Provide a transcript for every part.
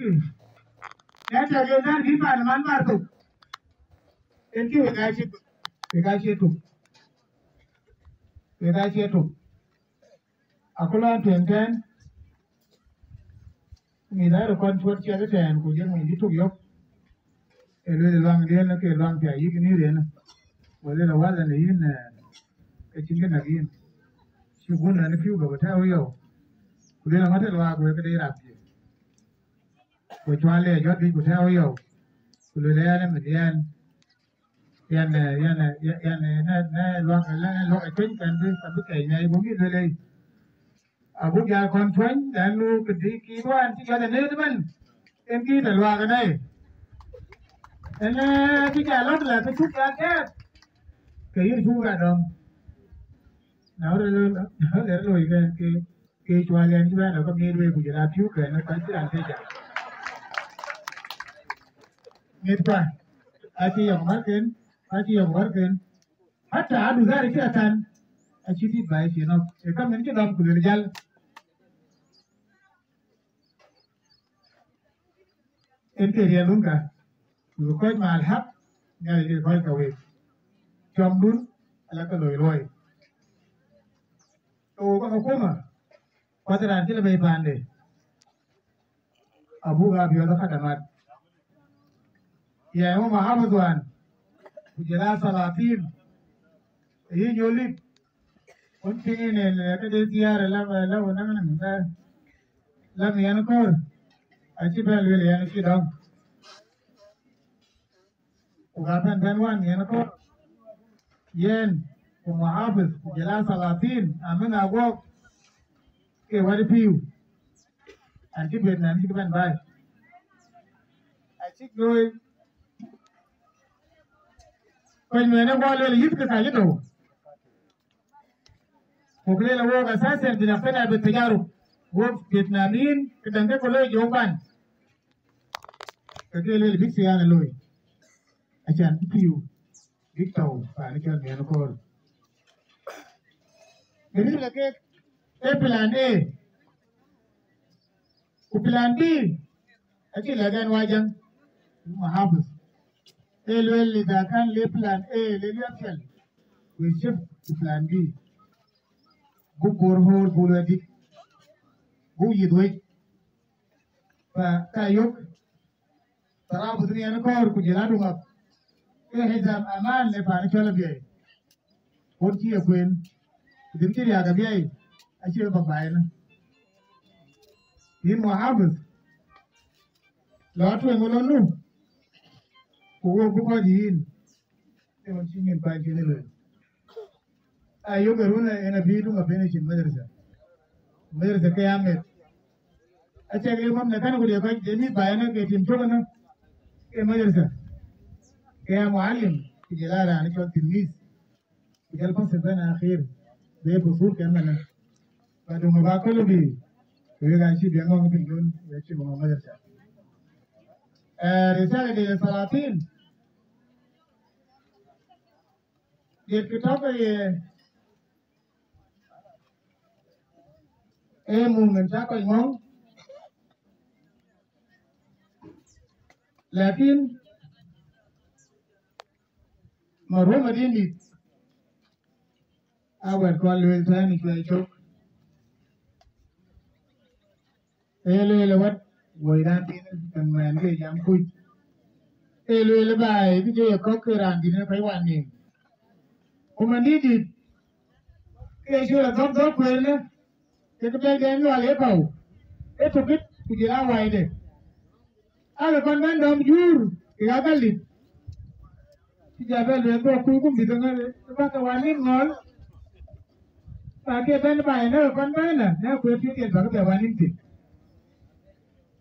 ki ya ta ge zan ki pa man mar to en ki we ga shi we ga da ro kon je mi di yo e le lang de na ke lang pya yi ni re na wa le la ne yin ke chin na yin shi gun na fiu ga ta yo ku le la ma te wa ku ke de ra pi ku lê le đi di ku ta yo ku le le na mi yan yan yan yan na na lo la lo ke chen kan bi ka bi ke nyai bu mi le le abu ya kon twen dan lu ke di ki wan ti ga ne de ban en ki de lo ga nei en ti ga lo la ke tu cái ke ke yi tu ga dom na ore lo rồi rồi i cái cái ke chwa le ni ba nó có nghe re của ja piu cái nó ka ti an te chẳng ni pa a ti yo mar ken a hatta adu zari ki atan a ci bai ci no e kam ni ke dom ku jal ente ke rian lu ko mal hap haq ngai ke ko ka we chom dun ala ka loy loy to ba ko kuma kwatran ti le bai pande abu ga biyo da khadamat yaay uma Maxamed waan kujiraa salaatiin iyo joolib kuntii inay lakadeetiyaare lawa namna misaa lamiyan koor aji beel wilayan ishi dhom ugaaban ben waan miyan koor yeen kumuxaafis kujiraa salaatiin amin agoog kee wadi piyu aji bednaan hikban baay aji glowing kojmene golol yibde sa yinno muklela wo ga sasel dina fena be tajaru wo vietnamin kedande ko loy joban kagele le biksi yana loy achan piu diktaw pa ni kan yana kor ngiri la ke e plan e ku plan b ake lagan wajan muhafiz A loli da kan lay plan A lay option. We shift to plan B. Go gorhor buladi. Go yidwik. Fa kayuk. Tarab udri anakor kujeladu ngap. Eh hijab aman le pani chola biay. Orchi ekwen. Dimkiri aga biay. Achieve babaye na. Yin muhabith. Lord, we're going to know. وقبادين yawancin yin baji na a yi garuna yana bidu a benishin madarsa madarsa kai ahmed a ce ga imam na kan gudu ya kan jami bayanan ga tim tona nan kai madarsa kai ya muallim ki jalala na kan tilmis ki jalfan sabana akhir da ya fusur kan nan ba don ba kalbi ko ya ga shi biyan ga mutum don ya ce ba madarsa آه، رسالة للسلاطين الكتاب آه، إيه مومنت كويمون لكن مرحوم ديني أول كل ثاني كويشوك إيه ليه لوات man ke jam kuj ele ele bai ki je ko ke ran din pai wan ni kuma ni di ke shi la dom nữa, ko tôi ke ke be den wa le pau e to kit ku je la wai de ala kon ben dom jur ya galit ti ja be le ko ku ku bi de ngale ba ka wa ni ngol pa ke ben bai ne kon con na na ku ti ke ba ka be wa ni ti ke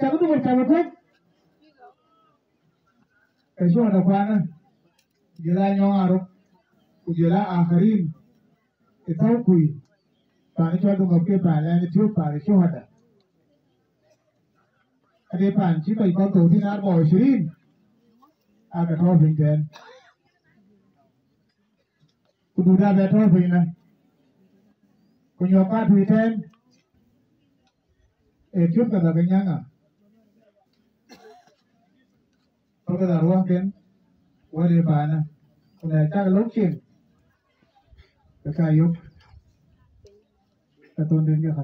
nyali abin tôi kwadi chào gwa baburun cái gwa đó duma kun giờ ko da tun yin giờ cha một một thích cái chỗ đó bạn nè jela nyong aro kujela akharin ke tau kui pa ni cho dum ke pa la có chu pa ni chu hada ade pan chi kai ko to din ar bo shirin aga to bin den kudu da be to bin na kunyo pa da nyanga ko đi da ruang ken wale chắc kuna lúc chuyện. Cái ka yếu. Cái tôn đến ga